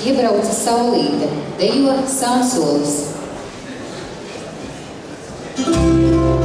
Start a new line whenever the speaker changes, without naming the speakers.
Iebrauca saulīte, dejo sānsolis. thank you